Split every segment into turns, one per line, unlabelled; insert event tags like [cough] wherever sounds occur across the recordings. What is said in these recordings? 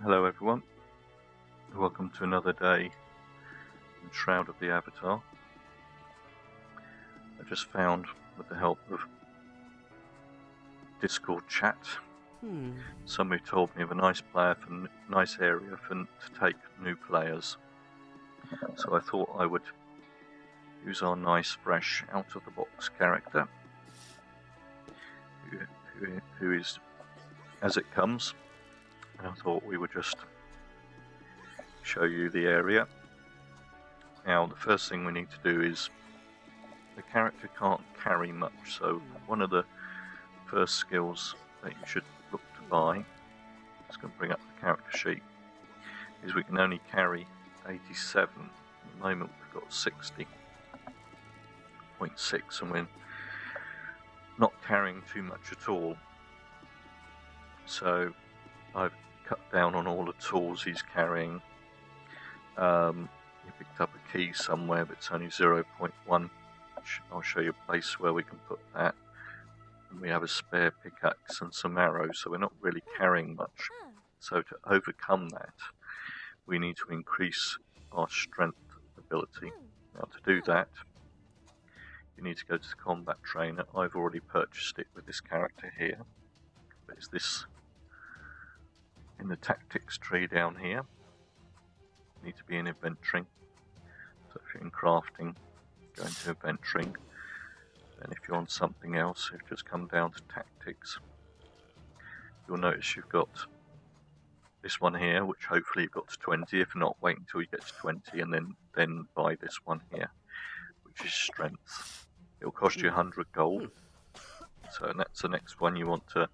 Hello everyone, welcome to another day in Shroud of the Avatar. I just found, with the help of Discord chat,
Hmm.
somebody told me of a nice player for nice area for to take new players. So I thought I would use our nice, fresh, out of the box character, who, who, who is as it comes. I thought we would just show you the area. Now, the first thing we need to do is the character can't carry much, so one of the first skills that you should look to buy, just going to bring up the character sheet, is we can only carry 87. At the moment, we've got 60.6, and we're not carrying too much at all. So, I've cut down on all the tools he's carrying. Um, he picked up a key somewhere, but it's only 0.1. I'll show you a place where we can put that. And we have a spare pickaxe and some arrows, so we're not really carrying much. So to overcome that, we need to increase our strength ability. Now to do that, you need to go to the combat trainer. I've already purchased it with this character here. But it's this in the tactics tree down here. You need to be in inventory. So if you're in crafting, go into inventory. And if you're on something else, you've just come down to tactics. You'll notice you've got this one here, which hopefully you've got to 20. If not, wait until you get to 20 and then, then buy this one here, which is strength. It'll cost you 100 gold. Hmm. So that's the next one you want to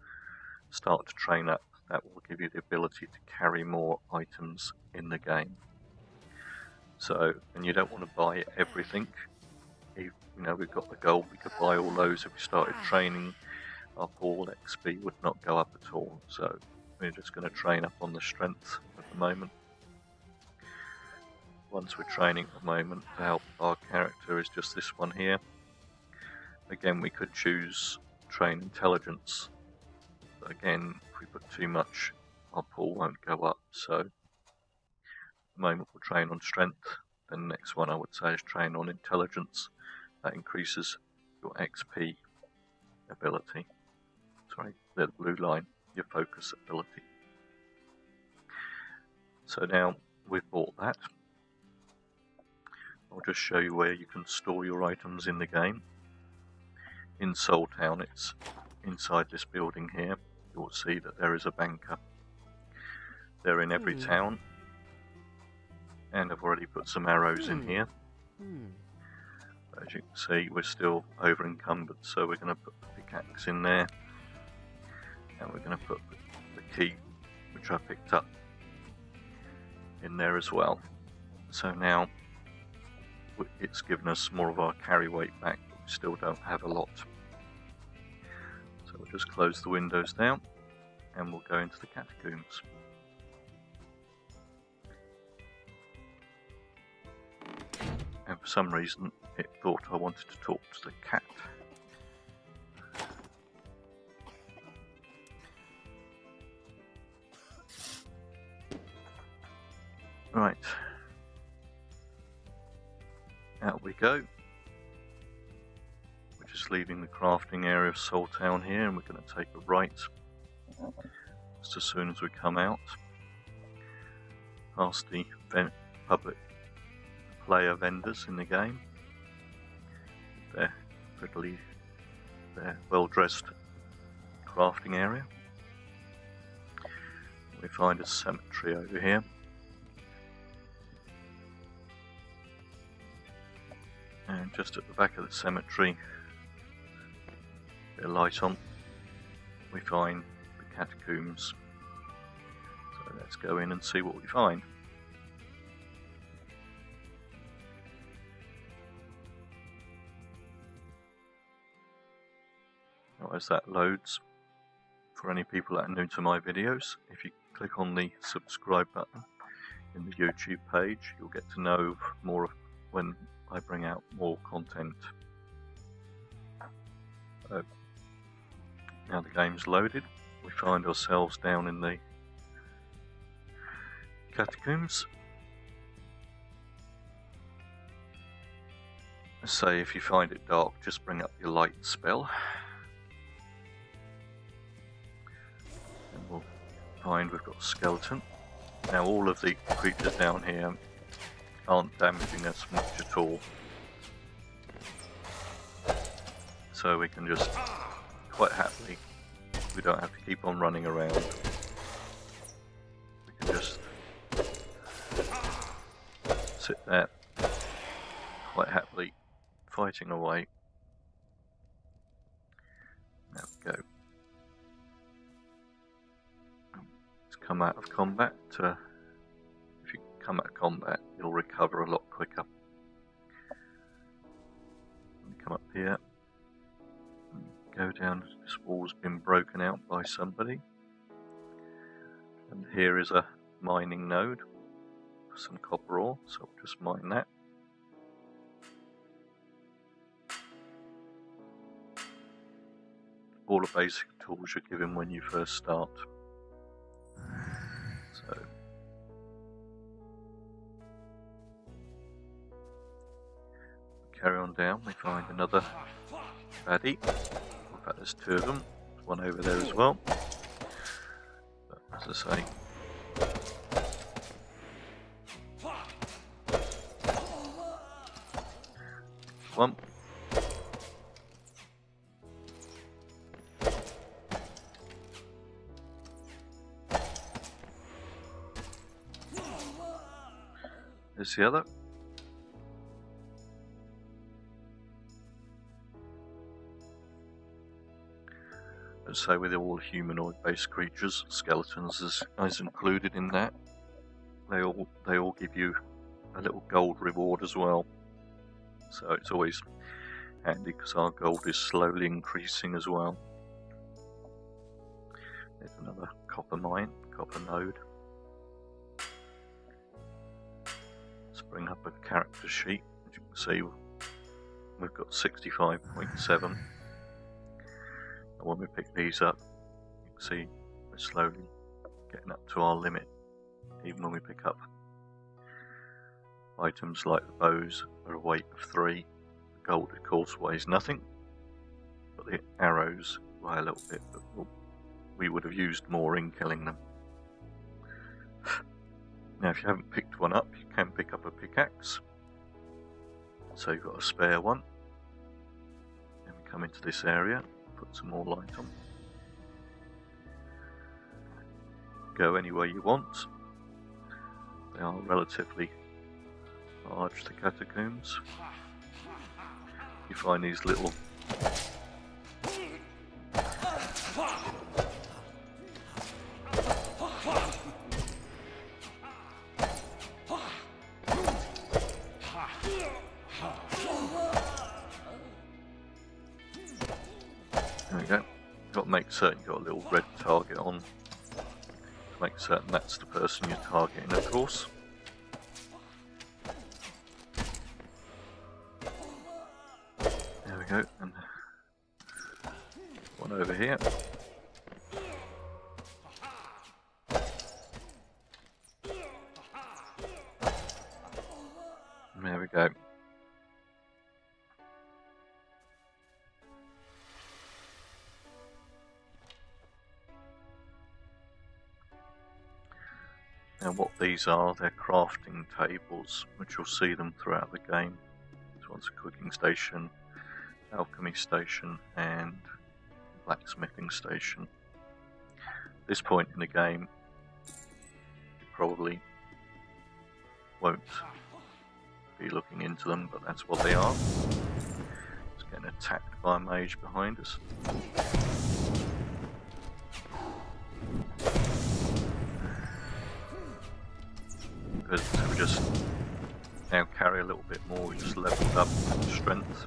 start to train up that will give you the ability to carry more items in the game. So, and you don't want to buy everything. You, you know, we've got the gold, we could buy all those if we started training. Our all XP would not go up at all. So, we're just going to train up on the strength at the moment. Once we're training at the moment to help our character is just this one here. Again, we could choose train intelligence. But again, if we put too much, our pool won't go up. So, at the moment we'll train on strength. Then the next one I would say is train on intelligence. That increases your XP ability. Sorry, the blue line, your focus ability. So now we've bought that. I'll just show you where you can store your items in the game. In Soul Town, it's inside this building here. You'll see that there is a banker. They're in every
Hmm.
town. And I've already put some arrows in
Hmm.
here.
Hmm.
As you can see, we're still over encumbered, so we're going to put the pickaxe in there. And we're going to put the key, which I picked up, in there as well. So now it's given us more of our carry weight back, but we still don't have a lot. Just close the windows down and we'll go into the catacombs. And for some reason, it thought I wanted to talk to the cat. Right. Out we go. Leaving the crafting area of Soltown here, and we're going to take a right just as soon as we come out. Past the public player vendors in the game. They're prettily, they're well dressed crafting area. We find a cemetery over here. And just at the back of the cemetery, bit of light on, we find the catacombs. So let's go in and see what we find. Now, as that loads, for any people that are new to my videos, if you click on the subscribe button in the YouTube page, you'll get to know more of when I bring out more content. So, now the game's loaded, we find ourselves down in the catacombs. Say if you find it dark, just bring up your light spell. And we'll find we've got a skeleton. Now all of the creatures down here aren't damaging us much at all. So we can just quite happily, we don't have to keep on running around. We can just sit there quite happily fighting away. There we go. Let's come out of combat. Uh, if you come out of combat, you'll recover a lot quicker. Come up here. Go down. This wall's been broken out by somebody. And here is a mining node for some copper ore, so I'll just mine that. All the basic tools you're given when you first start. So carry on down, we find another baddie. Fact, there's two of them. There's one over there as well. But as I say, one. There's the other. So with all humanoid based creatures, skeletons is, is included in that. They all they all give you a little gold reward as well. So it's always handy because our gold is slowly increasing as well. There's another copper mine, copper node. Let's bring up a character sheet. As you can see, we've got 65.7. And when we pick these up, you can see we're slowly getting up to our limit, even when we pick up Items like the bows are a weight of 3. The gold, of course, weighs nothing, but the arrows weigh a little bit, but we would have used more in killing them. [sighs] Now, if you haven't picked one up, you can pick up a pickaxe. So you've got a spare one. Then we come into this area, put some more light on. Go anywhere you want. They are relatively large the catacombs. You find these little There we go. You've got to make certain you've got a little red target on make certain that's the person you're targeting, of course. There we go. And one over here. Now what these are, they're crafting tables, which you'll see them throughout the game. This one's a cooking station, alchemy station and blacksmithing station. At this point in the game, you probably won't be looking into them, but that's what they are. It's getting attacked by a mage behind us. Because we just now carry a little bit more, we just leveled up strength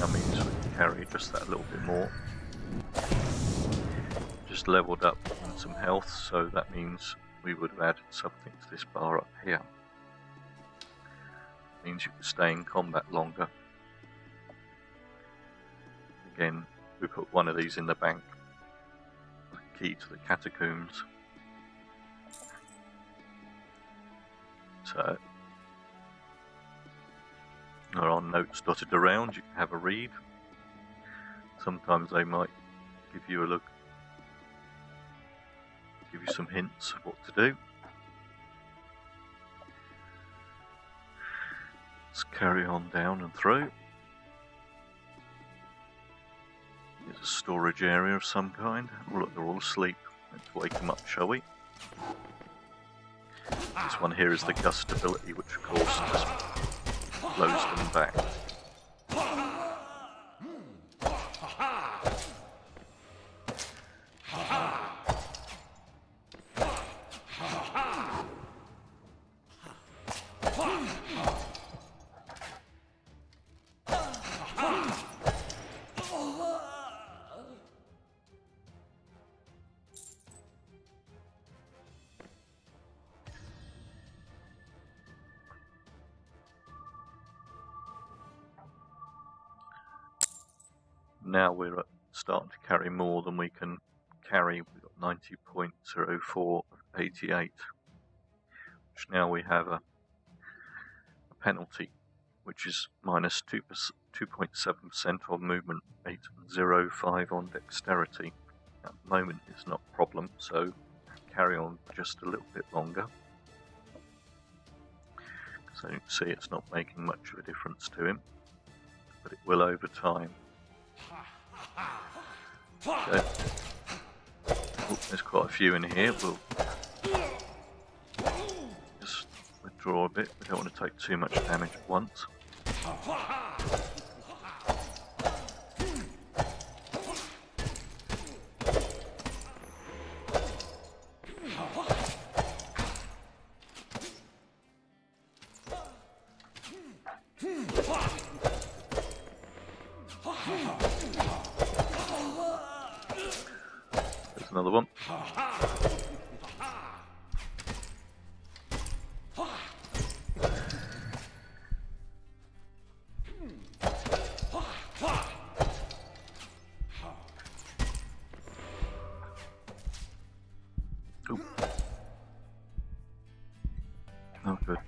that means we can carry just that little bit more. Just leveled up some health, so that means we would have added something to this bar up here. means you can stay in combat longer. Again, we put one of these in the bank. Key to the catacombs. There are notes dotted around, you can have a read. Sometimes they might give you a look, give you some hints of what to do. Let's carry on down and through. There's a storage area of some kind. Oh, look, they're all asleep. Let's wake them up, shall we? This one here is the gust ability, which of course just blows them back. Now we're starting to carry more than we can carry. We've got 90.04 of 88, which now we have a, a penalty, which is minus minus 2.7% on movement, 8.05 on dexterity. At the moment, it's not a problem, so carry on just a little bit longer. So you can see it's not making much of a difference to him, but it will over time. Okay. Oh, there's quite a few in here. We'll just withdraw a bit. We don't want to take too much damage at once.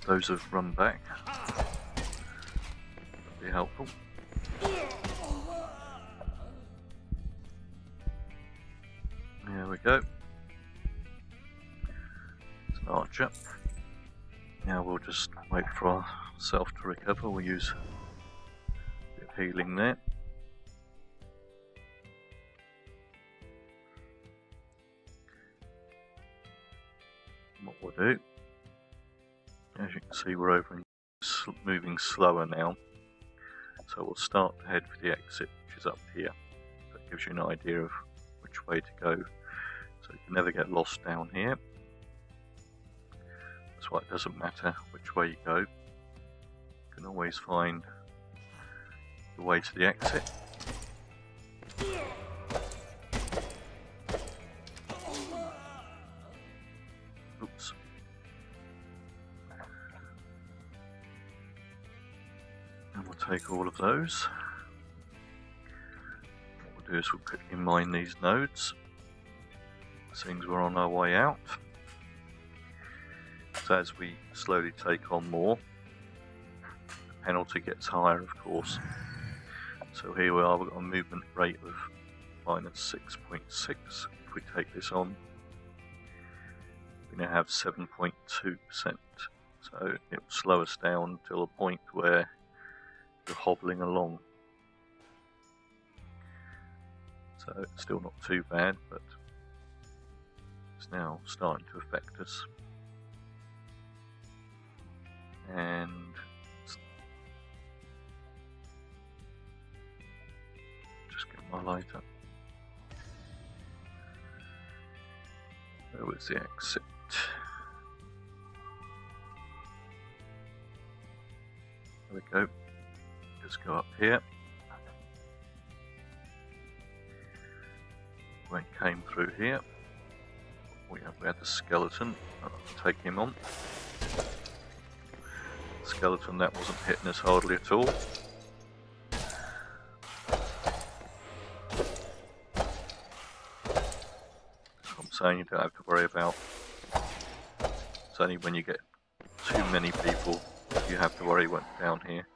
Those have run back. Be helpful. There we go. It's an archer. Now we'll just wait for ourselves to recover. We'll use a bit of healing there. What we'll do, as you can see, we're over in sl moving slower now. So we'll start to head for the exit, which is up here. That gives you an idea of which way to go. So you can never get lost down here. That's why it doesn't matter which way you go. You can always find the way to the exit. Take all of those. What we'll do is we'll quickly mine these nodes. Seems we're on our way out. So as we slowly take on more, the penalty gets higher of course. So here we are, we've got a movement rate of minus 6.6. If we take this on, we now have 7.2%. So it will slow us down till a point where you're hobbling along. So it's still not too bad, but it's now starting to affect us. And just get my light up. Where was the exit? There we go. Just go up here. It came through here, we had, we had the skeleton. I'll take him on. Skeleton that wasn't hitting us hardly at all. I'm saying you don't have to worry about. It's only when you get too many people you have to worry went down here.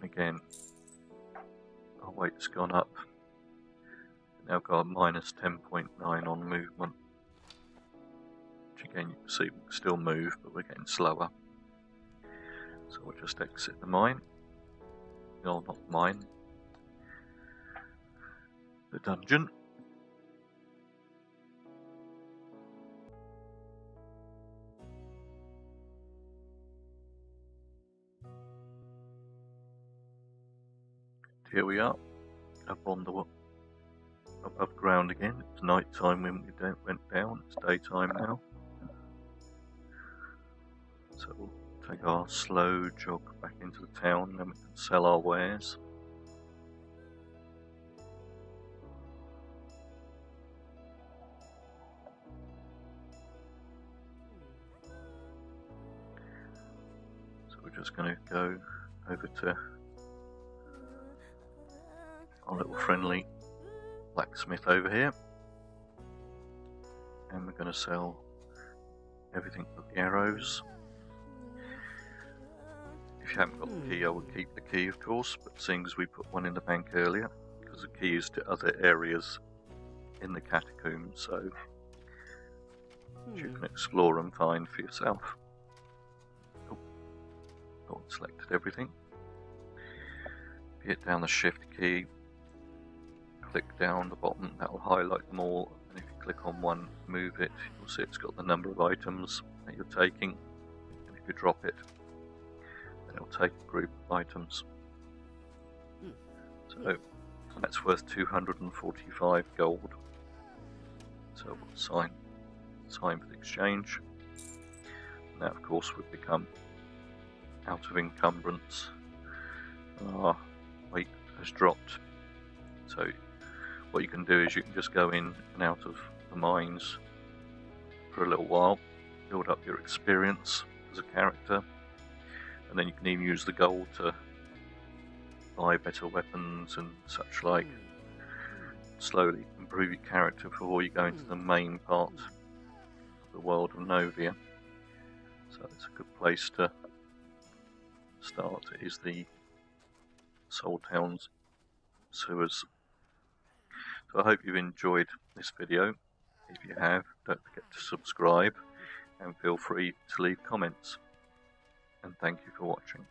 And again, our weight's gone up. Now got minus 10.9 on movement. Which again you can see we can still move, but we're getting slower. So we'll just exit the mine. No, not mine. The dungeon. Here we are, up on the above ground again. It's night time when we went down. It's daytime now. So we'll take our slow jog back into the town, then we can sell our wares. So we're just going to go over to our little friendly blacksmith over here. And we're going to sell everything but the arrows. If you haven't got the key, I would keep the key, of course, but seeing as we put one in the bank earlier, because the key is to other areas in the catacombs, so you can hmm. explore and find for yourself. Oh, got selected everything. Hit down the shift key, click down the bottom, that will highlight them all. And if you click on one, move it, you'll see it's got the number of items that you're taking. And if you drop it, then it'll take a group of items. Hmm. So that's worth 245 gold. So we'll sign, sign for the exchange. And that of course would become out of encumbrance. Our weight has dropped. So what you can do is you can just go in and out of the mines for a little while, build up your experience as a character, and then you can even use the gold to buy better weapons and such like. Slowly improve your character before you go into the main part of the world of Novia. So it's a good place to start. is the Soul Towns sewers so I hope you've enjoyed this video. If you have, don't forget to subscribe and feel free to leave comments. And thank you for watching.